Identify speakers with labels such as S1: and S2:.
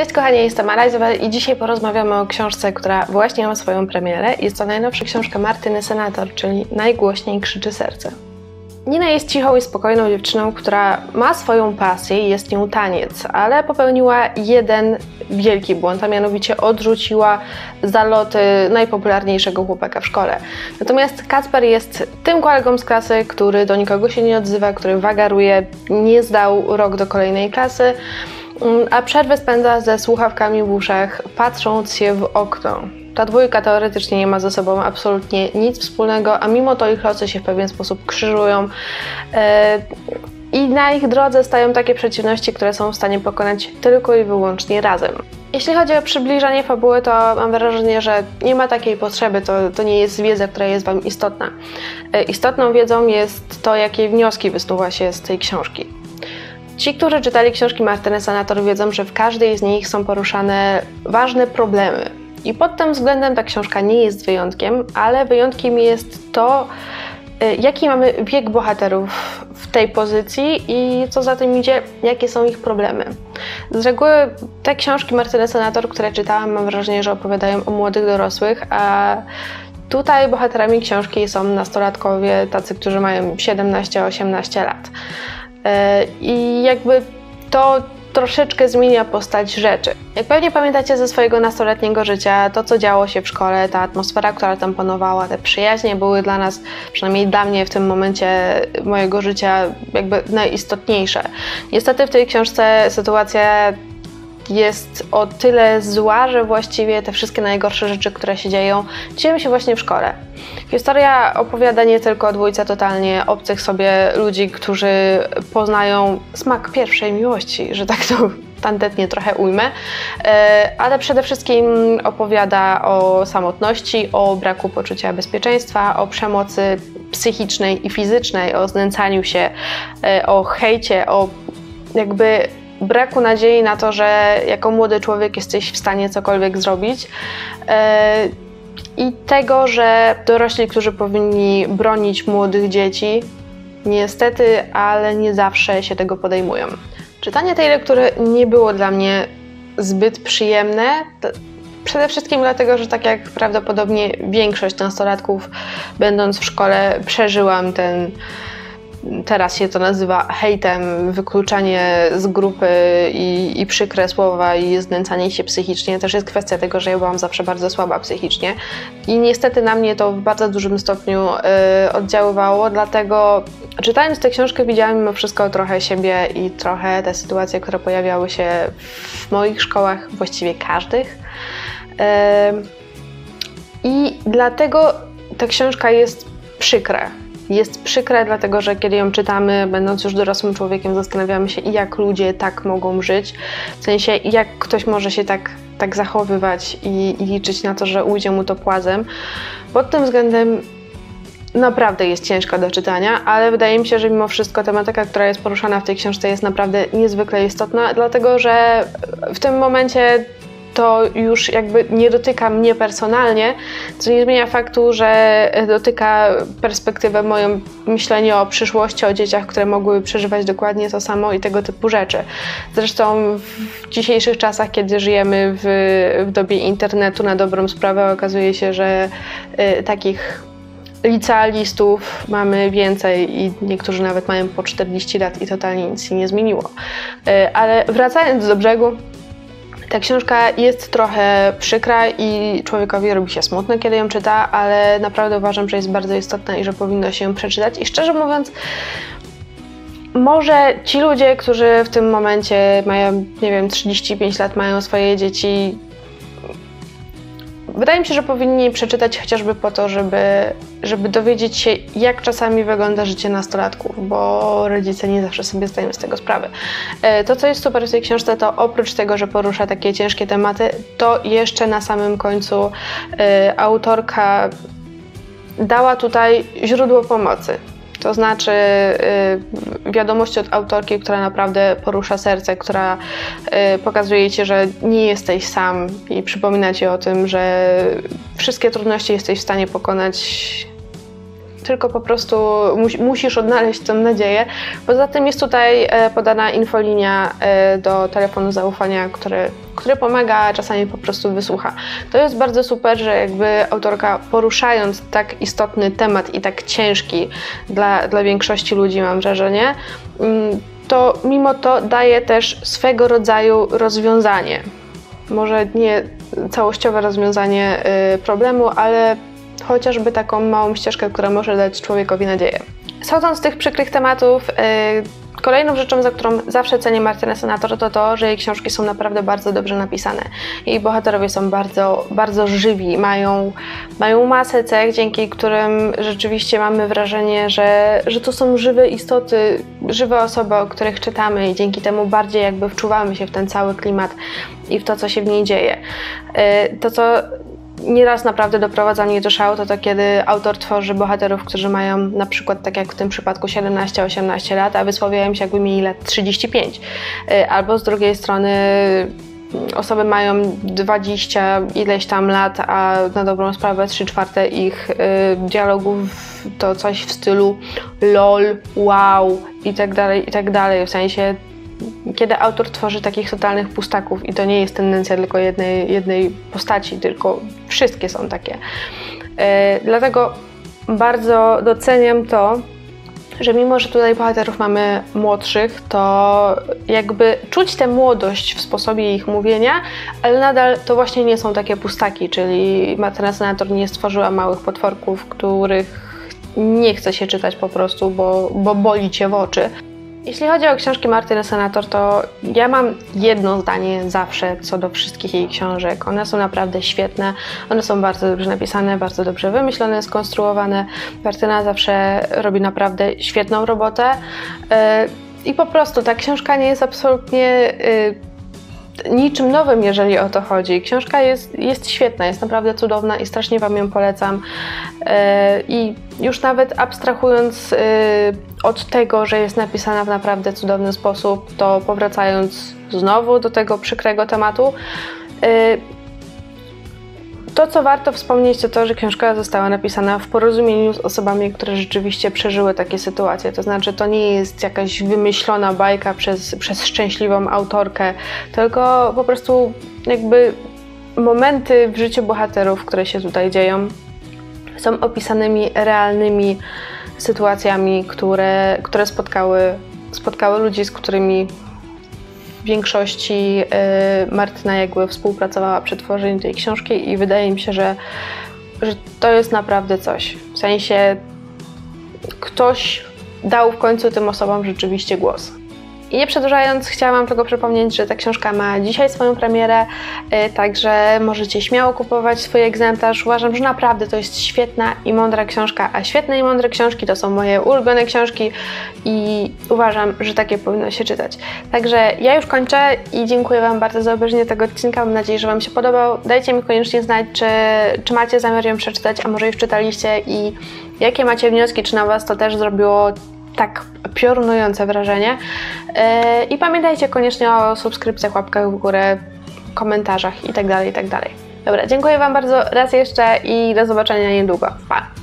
S1: Cześć kochani, jestem Ala i dzisiaj porozmawiamy o książce, która właśnie ma swoją premierę. Jest to najnowsza książka Martyny Senator, czyli Najgłośniej krzyczy serce. Nina jest cichą i spokojną dziewczyną, która ma swoją pasję i jest nią taniec, ale popełniła jeden wielki błąd, a mianowicie odrzuciła zaloty najpopularniejszego chłopaka w szkole. Natomiast Kacper jest tym kolegą z klasy, który do nikogo się nie odzywa, który wagaruje, nie zdał rok do kolejnej klasy, a przerwę spędza ze słuchawkami w uszach, patrząc się w okno. Ta dwójka teoretycznie nie ma ze sobą absolutnie nic wspólnego, a mimo to ich losy się w pewien sposób krzyżują. E, I na ich drodze stają takie przeciwności, które są w stanie pokonać tylko i wyłącznie razem. Jeśli chodzi o przybliżanie fabuły, to mam wrażenie, że nie ma takiej potrzeby, to, to nie jest wiedza, która jest Wam istotna. E, istotną wiedzą jest to, jakie wnioski wysnuwa się z tej książki. Ci, którzy czytali książki Martyny Sanator, wiedzą, że w każdej z nich są poruszane ważne problemy, i pod tym względem ta książka nie jest wyjątkiem, ale wyjątkiem jest to, y, jaki mamy wiek bohaterów w tej pozycji i co za tym idzie, jakie są ich problemy. Z reguły te książki Martyny Senator, które czytałam, mam wrażenie, że opowiadają o młodych dorosłych, a tutaj bohaterami książki są nastolatkowie, tacy, którzy mają 17-18 lat. Y, I jakby to troszeczkę zmienia postać rzeczy. Jak pewnie pamiętacie ze swojego nastoletniego życia, to co działo się w szkole, ta atmosfera, która tam panowała, te przyjaźnie były dla nas, przynajmniej dla mnie w tym momencie mojego życia, jakby najistotniejsze. Niestety w tej książce sytuacja jest o tyle zła, że właściwie te wszystkie najgorsze rzeczy, które się dzieją, dzieją się właśnie w szkole. Historia opowiada nie tylko o dwójce totalnie obcych sobie ludzi, którzy poznają smak pierwszej miłości, że tak to tandetnie trochę ujmę, e, ale przede wszystkim opowiada o samotności, o braku poczucia bezpieczeństwa, o przemocy psychicznej i fizycznej, o znęcaniu się, e, o hejcie, o jakby braku nadziei na to, że jako młody człowiek jesteś w stanie cokolwiek zrobić. E, I tego, że dorośli, którzy powinni bronić młodych dzieci, niestety, ale nie zawsze się tego podejmują. Czytanie tej lektury nie było dla mnie zbyt przyjemne. Przede wszystkim dlatego, że tak jak prawdopodobnie większość nastolatków, będąc w szkole, przeżyłam ten teraz się to nazywa hejtem, wykluczanie z grupy i, i przykre słowa i znęcanie się psychicznie, też jest kwestia tego, że ja byłam zawsze bardzo słaba psychicznie. I niestety na mnie to w bardzo dużym stopniu y, oddziaływało, dlatego czytając tę książkę widziałam mimo wszystko trochę siebie i trochę te sytuacje, które pojawiały się w moich szkołach, właściwie każdych. Y, I dlatego ta książka jest przykra jest przykre, dlatego że kiedy ją czytamy, będąc już dorosłym człowiekiem, zastanawiamy się, jak ludzie tak mogą żyć. W sensie, jak ktoś może się tak, tak zachowywać i, i liczyć na to, że ujdzie mu to płazem. Pod tym względem naprawdę jest ciężka do czytania, ale wydaje mi się, że mimo wszystko tematyka, która jest poruszana w tej książce jest naprawdę niezwykle istotna, dlatego że w tym momencie to już jakby nie dotyka mnie personalnie, co nie zmienia faktu, że dotyka perspektywę moją myślenia o przyszłości, o dzieciach, które mogłyby przeżywać dokładnie to samo i tego typu rzeczy. Zresztą w dzisiejszych czasach, kiedy żyjemy w, w dobie internetu, na dobrą sprawę okazuje się, że y, takich licealistów mamy więcej i niektórzy nawet mają po 40 lat i totalnie nic się nie zmieniło. Y, ale wracając do brzegu, ta książka jest trochę przykra i człowiekowi robi się smutno, kiedy ją czyta, ale naprawdę uważam, że jest bardzo istotna i że powinno się ją przeczytać. I szczerze mówiąc, może ci ludzie, którzy w tym momencie mają, nie wiem, 35 lat, mają swoje dzieci, Wydaje mi się, że powinni przeczytać chociażby po to, żeby, żeby dowiedzieć się, jak czasami wygląda życie nastolatków, bo rodzice nie zawsze sobie zdają z tego sprawę. E, to, co jest super w tej książce, to oprócz tego, że porusza takie ciężkie tematy, to jeszcze na samym końcu y, autorka dała tutaj źródło pomocy. To znaczy y, wiadomość od autorki, która naprawdę porusza serce, która y, pokazuje ci, że nie jesteś sam i przypomina ci o tym, że wszystkie trudności jesteś w stanie pokonać tylko po prostu mu- musisz odnaleźć tę nadzieję. Poza tym jest tutaj e, podana infolinia e, do telefonu zaufania, który, który pomaga, czasami po prostu wysłucha. To jest bardzo super, że jakby autorka poruszając tak istotny temat i tak ciężki dla, dla większości ludzi, mam wrażenie, mm, to mimo to daje też swego rodzaju rozwiązanie. Może nie całościowe rozwiązanie y, problemu, ale chociażby taką małą ścieżkę, która może dać człowiekowi nadzieję. Schodząc z tych przykrych tematów, y, Kolejną rzeczą, za którą zawsze cenię Martynę Senator, to to, że jej książki są naprawdę bardzo dobrze napisane. Jej bohaterowie są bardzo, bardzo żywi, mają, mają masę cech, dzięki którym rzeczywiście mamy wrażenie, że, że to są żywe istoty, żywe osoby, o których czytamy i dzięki temu bardziej jakby wczuwamy się w ten cały klimat i w to, co się w niej dzieje. Y, to, co nieraz naprawdę doprowadza mnie do szału, to to kiedy autor tworzy bohaterów, którzy mają na przykład, tak jak w tym przypadku 17-18 lat, a wysławiają się jakby mieli lat 35. Y, albo z drugiej strony osoby mają 20 ileś tam lat, a na dobrą sprawę 3 czwarte ich y, dialogów to coś w stylu lol, wow i tak dalej, i tak dalej. W sensie kiedy autor tworzy takich totalnych pustaków i to nie jest tendencja tylko jednej, jednej postaci, tylko wszystkie są takie. E, dlatego bardzo doceniam to, że mimo, że tutaj bohaterów mamy młodszych, to jakby czuć tę młodość w sposobie ich mówienia, ale nadal to właśnie nie są takie pustaki, czyli Materna Senator nie stworzyła małych potworków, których nie chce się czytać po prostu, bo, bo boli cię w oczy. Jeśli chodzi o książki Martyny Senator, to ja mam jedno zdanie zawsze co do wszystkich jej książek. One są naprawdę świetne, one są bardzo dobrze napisane, bardzo dobrze wymyślone, skonstruowane. Martyna zawsze robi naprawdę świetną robotę. E, I po prostu ta książka nie jest absolutnie e, niczym nowym, jeżeli o to chodzi. Książka jest, jest świetna, jest naprawdę cudowna i strasznie Wam ją polecam. E, I już nawet abstrahując od tego, że jest napisana w naprawdę cudowny sposób, to powracając znowu do tego przykrego tematu, y, to, co warto wspomnieć, to to, że książka została napisana w porozumieniu z osobami, które rzeczywiście przeżyły takie sytuacje. To znaczy, to nie jest jakaś wymyślona bajka przez, przez szczęśliwą autorkę, tylko po prostu jakby momenty w życiu bohaterów, które się tutaj dzieją, są opisanymi realnymi sytuacjami, które, które spotkały, spotkały ludzi, z którymi w większości y, Martyna jakby współpracowała przy tworzeniu tej książki i wydaje mi się, że, że to jest naprawdę coś. W sensie ktoś dał w końcu tym osobom rzeczywiście głos. I nie przedłużając, chciałam tylko przypomnieć, że ta książka ma dzisiaj swoją premierę, y, także możecie śmiało kupować swój egzemplarz. Uważam, że naprawdę to jest świetna i mądra książka, a świetne i mądre książki to są moje ulubione książki i uważam, że takie powinno się czytać. Także ja już kończę i dziękuję Wam bardzo za obejrzenie tego odcinka. Mam nadzieję, że Wam się podobał. Dajcie mi koniecznie znać, czy, czy macie zamiar ją przeczytać, a może już czytaliście i jakie macie wnioski, czy na Was to też zrobiło tak piorunujące wrażenie. E, I pamiętajcie koniecznie o subskrypcjach, łapkach w górę, komentarzach itd., tak itd. Tak Dobra, dziękuję Wam bardzo raz jeszcze i do zobaczenia niedługo. Pa!